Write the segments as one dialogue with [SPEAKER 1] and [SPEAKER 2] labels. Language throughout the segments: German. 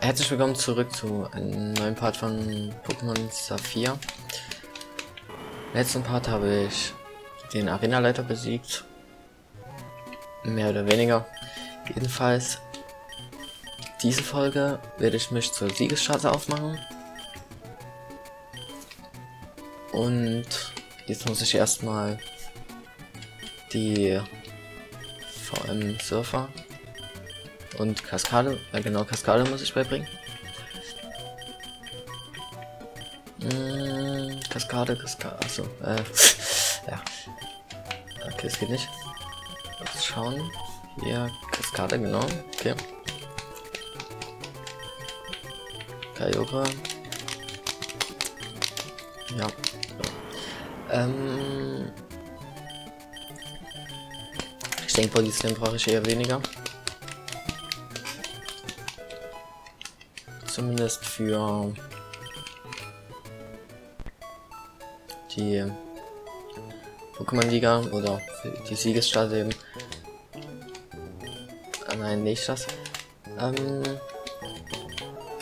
[SPEAKER 1] Herzlich willkommen zurück zu einem neuen Part von Pokémon Saphir. Im letzten Part habe ich den Arenaleiter besiegt. Mehr oder weniger. Jedenfalls, diese Folge werde ich mich zur Siegesstraße aufmachen. Und jetzt muss ich erstmal die VM Surfer und Kaskade, äh genau, Kaskade muss ich beibringen. Mmh, Kaskade, Kaskade, achso, äh, ja. Okay, es geht nicht. Mal schauen. Hier, Kaskade, genau, okay. Kyogre. Ja. Ähm. Denke, Polizisten brauche ich eher weniger. zumindest für die Pokémon-Liga oder die Siegesstadt eben. Ah, nein, nicht das. Ähm,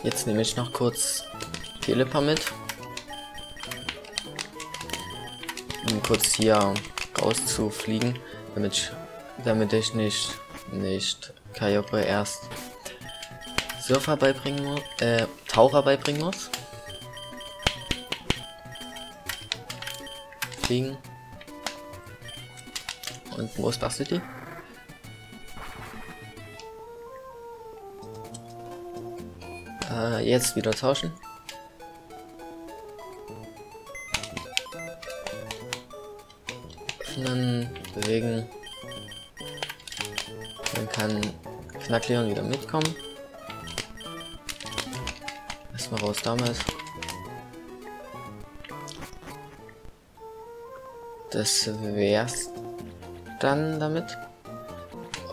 [SPEAKER 1] jetzt nehme ich noch kurz Telepa mit. Um kurz hier rauszufliegen, damit ich, damit ich nicht, nicht Kyogre erst Surfer beibringen muss, äh, Taucher beibringen muss. Fliegen. Und wo ist City? Äh, jetzt wieder tauschen. Öffnen, bewegen. Dann kann Knackleon wieder mitkommen. Erstmal raus damals. Das wär's dann damit.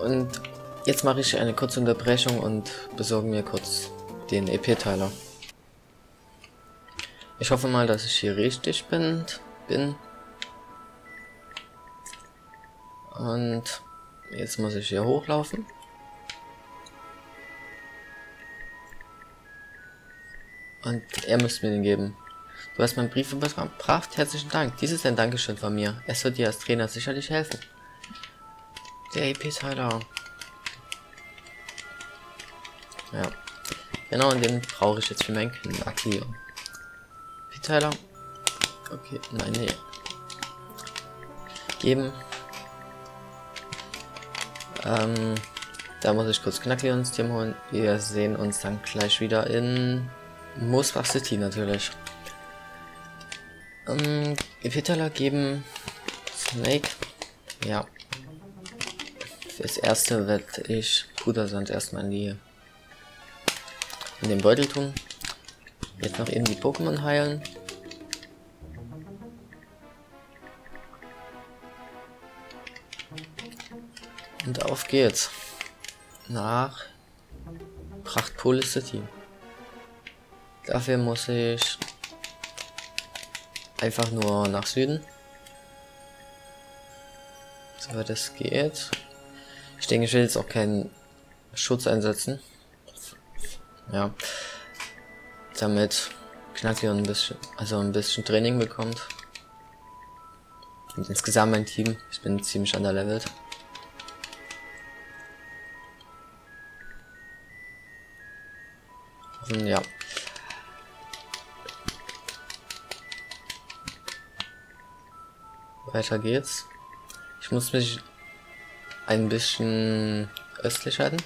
[SPEAKER 1] Und jetzt mache ich eine kurze Unterbrechung und besorge mir kurz den EP-Teiler. Ich hoffe mal, dass ich hier richtig bin. bin. Und jetzt muss ich hier hochlaufen. Und er müsste mir den geben. Du hast meinen Brief überbracht. Herzlichen Dank. Dies ist ein Dankeschön von mir. Es wird dir als Trainer sicherlich helfen. Der EP-Teiler. Ja. Genau, und den brauche ich jetzt für mein Knackli. EP-Teiler. Okay, nein, nee. Geben. Ähm, da muss ich kurz Knackli ins Team holen. Wir sehen uns dann gleich wieder in Moosbach City natürlich. Ähm, Epitaler geben Snake. Ja. Fürs erste werde ich Pudersand erstmal in die in den Beutel tun. Jetzt noch eben die Pokémon heilen. Auf geht's. Nach Prachtpolis City. Dafür muss ich einfach nur nach Süden. So das geht. Ich denke, ich will jetzt auch keinen Schutz einsetzen. Ja. Damit Knacki ein bisschen, also ein bisschen Training bekommt. Und insgesamt mein Team. Ich bin ziemlich underlevelt. Ja. Weiter geht's. Ich muss mich ein bisschen östlich halten.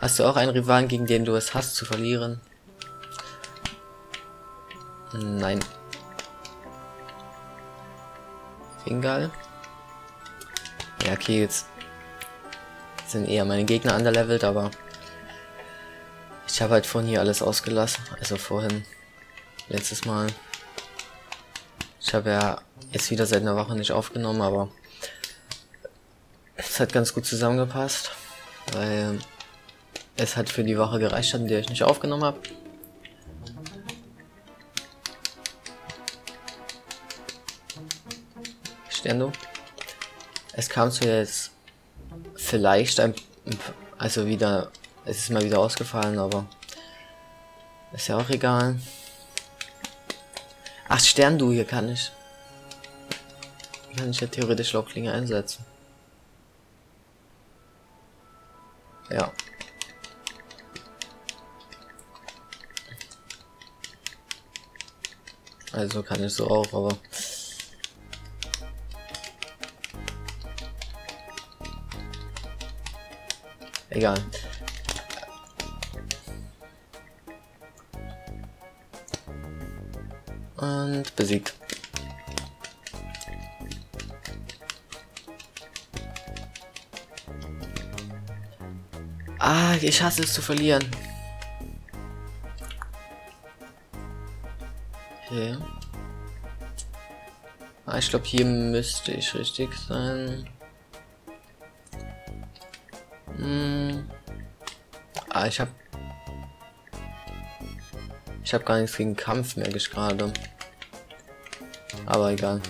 [SPEAKER 1] Hast du auch einen Rivalen, gegen den du es hast zu verlieren? Nein. Fingal. Ja, okay, jetzt sind eher meine Gegner underlevelt, aber ich habe halt von hier alles ausgelassen. Also vorhin, letztes Mal. Ich habe ja jetzt wieder seit einer Woche nicht aufgenommen, aber es hat ganz gut zusammengepasst, weil es hat für die Woche gereicht hat, in der ich nicht aufgenommen habe. Sterno. Es kam zu jetzt vielleicht ein, also wieder, es ist mal wieder ausgefallen, aber ist ja auch egal. Ach, Stern, du, hier kann ich. Kann ich ja theoretisch Locklinge einsetzen. Ja. Also kann ich so auch, aber... Egal. Und besiegt. Ah, ich hasse es zu verlieren. Okay. Ah, ich glaube, hier müsste ich richtig sein. Hm. Ah, ich habe ich habe gar nichts gegen Kampf, ich gerade. Aber egal.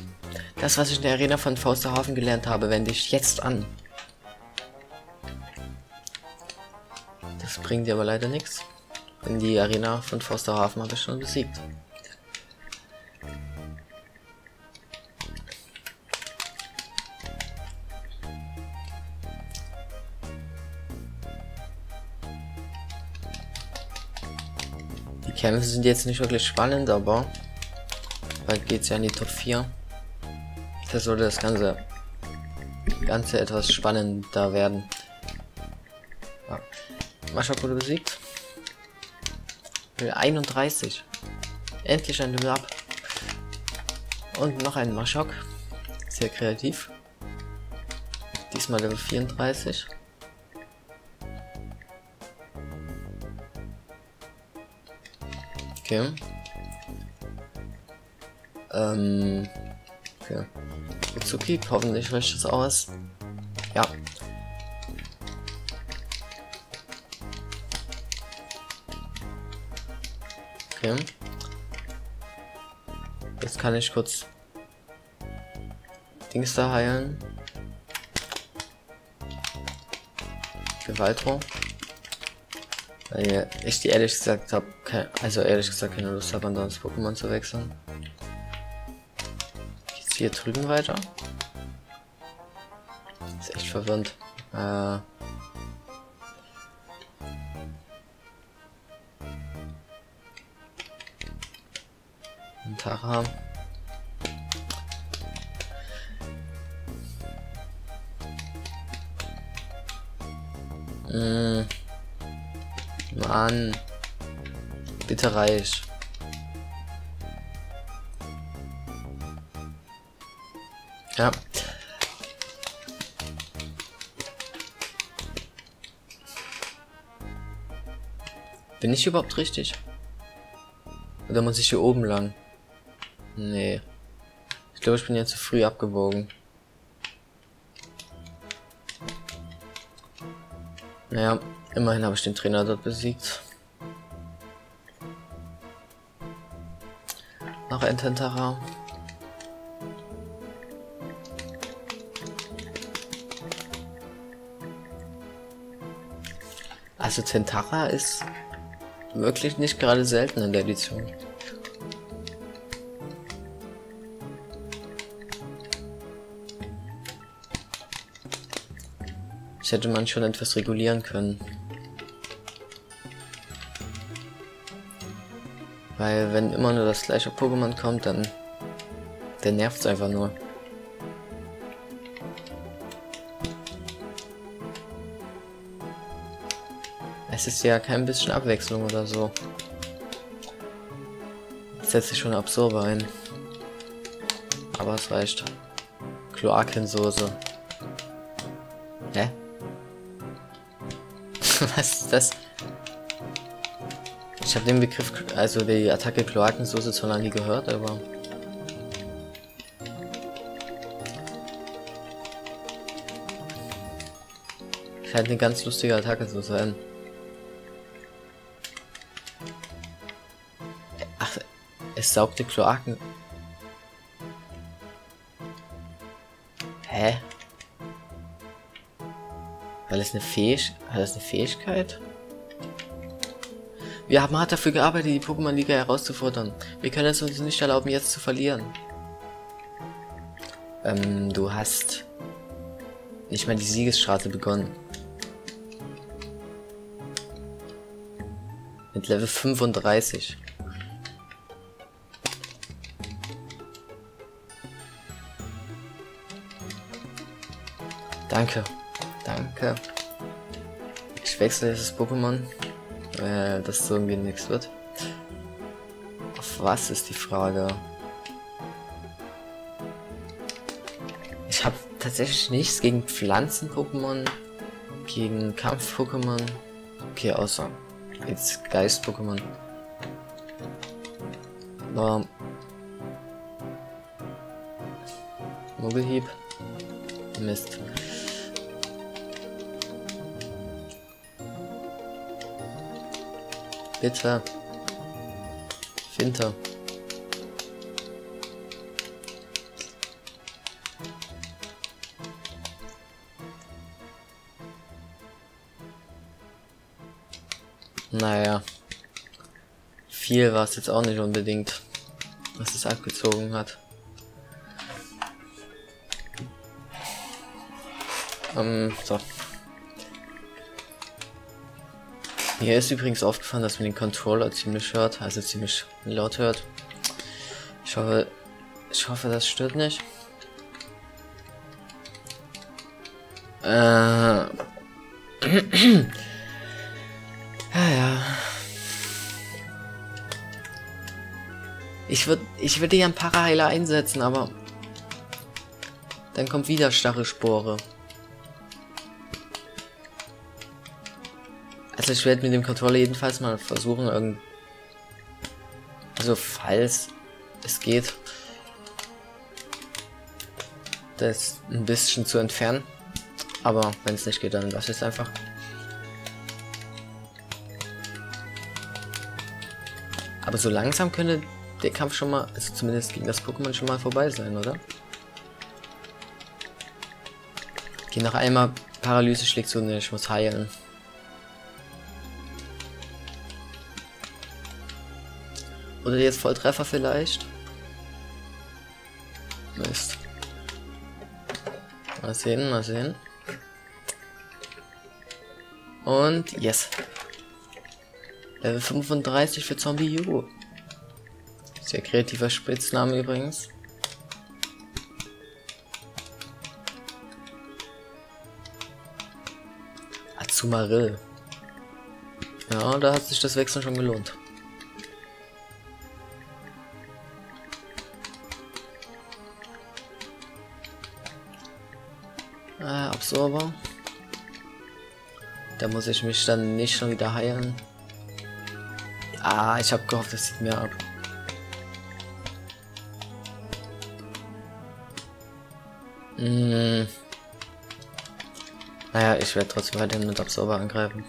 [SPEAKER 1] Das, was ich in der Arena von Fausterhafen gelernt habe, wende ich jetzt an. Das bringt dir aber leider nichts. Denn die Arena von Forsterhafen habe ich schon besiegt. Kämpfe sind jetzt nicht wirklich spannend, aber bald geht es ja in die Top 4. Das sollte das Ganze, Ganze etwas spannender werden. Ja. Maschok wurde besiegt. Level 31. Endlich ein Level Up. Und noch ein Maschok. Sehr kreativ. Diesmal Level 34. Okay. Ähm. Okay. Itsuki, hoffentlich reicht das aus. Ja. Okay. Jetzt kann ich kurz Dings da heilen. Gewaltro. Weil ich die ehrlich gesagt habe, also ehrlich gesagt keine Lust habe, das Pokémon zu wechseln. Hier drüben weiter? ist echt verwirrend. Äh Tara. Mm. Mann. Bitte reich. Ja. Bin ich überhaupt richtig? Oder muss ich hier oben lang? Nee. Ich glaube, ich bin ja zu früh abgebogen. Naja, immerhin habe ich den Trainer dort besiegt. Noch ein Tentara. Also Tentara ist wirklich nicht gerade selten in der Edition. Das hätte man schon etwas regulieren können. Weil wenn immer nur das gleiche Pokémon kommt, dann der nervt es einfach nur. Ist ja kein bisschen Abwechslung oder so. Jetzt setze ich schon Absorber ein. Aber es reicht. Kloakensoße. Hä? Was ist das? Ich habe den Begriff, also die Attacke Kloakensoße zwar lange gehört, aber... Scheint eine ganz lustige Attacke zu sein. Es saugte Kloaken. Hä? Weil es eine Fähig hat es eine Fähigkeit? Wir haben hart dafür gearbeitet, die Pokémon-Liga herauszufordern. Wir können es uns nicht erlauben, jetzt zu verlieren. Ähm, du hast nicht mal die Siegesstraße begonnen. Mit Level 35. Danke. Danke. Ich wechsle jetzt das Pokémon. Äh, das so irgendwie nichts wird. Auf was ist die Frage? Ich habe tatsächlich nichts gegen Pflanzen-Pokémon, gegen Kampf-Pokémon. Okay, außer jetzt Geist-Pokémon. Aber Mogelhieb. Mist. Bitte. Winter. Naja. Viel war es jetzt auch nicht unbedingt, was es abgezogen hat. Ähm, so. Mir ist übrigens aufgefallen, dass man den Controller ziemlich hört, also ziemlich laut hört. Ich hoffe, ich hoffe, das stört nicht. Äh. ja, ja. Ich würde ich würde ja ein Paraheiler einsetzen, aber dann kommt wieder Stachelspore. Also ich werde mit dem Controller jedenfalls mal versuchen, irgend also falls es geht, das ein bisschen zu entfernen. Aber wenn es nicht geht, dann lasse ich es einfach. Aber so langsam könnte der Kampf schon mal, also zumindest gegen das Pokémon schon mal vorbei sein, oder? Geh noch einmal, Paralyse schlägt so, ne, ich muss heilen. Oder jetzt Volltreffer vielleicht? Mist. Mal sehen, mal sehen. Und yes. Level 35 für Zombie U. Sehr kreativer Spitzname übrigens. Azumarill. Ja, da hat sich das Wechseln schon gelohnt. Äh, Absorber. Da muss ich mich dann nicht schon wieder heilen. Ah, ich habe gehofft, das sieht mir ab. Hm. Naja, ich werde trotzdem weiterhin mit Absorber angreifen.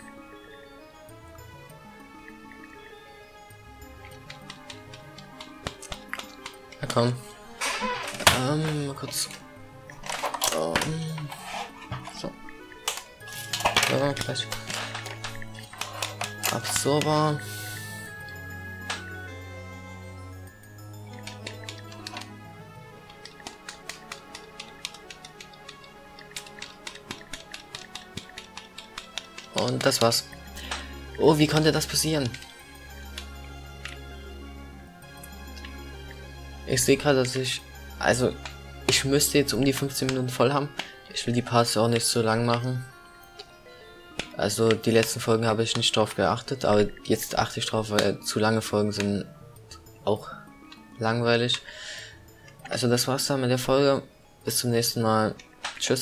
[SPEAKER 1] Na komm. Ähm, mal kurz. Um. Ja, gleich. Absorber. Und das war's. Oh, wie konnte das passieren? Ich sehe gerade, dass ich... Also, ich müsste jetzt um die 15 Minuten voll haben. Ich will die Parts auch nicht so lang machen. Also die letzten Folgen habe ich nicht drauf geachtet, aber jetzt achte ich drauf, weil zu lange Folgen sind auch langweilig. Also das war's dann mit der Folge. Bis zum nächsten Mal. Tschüss.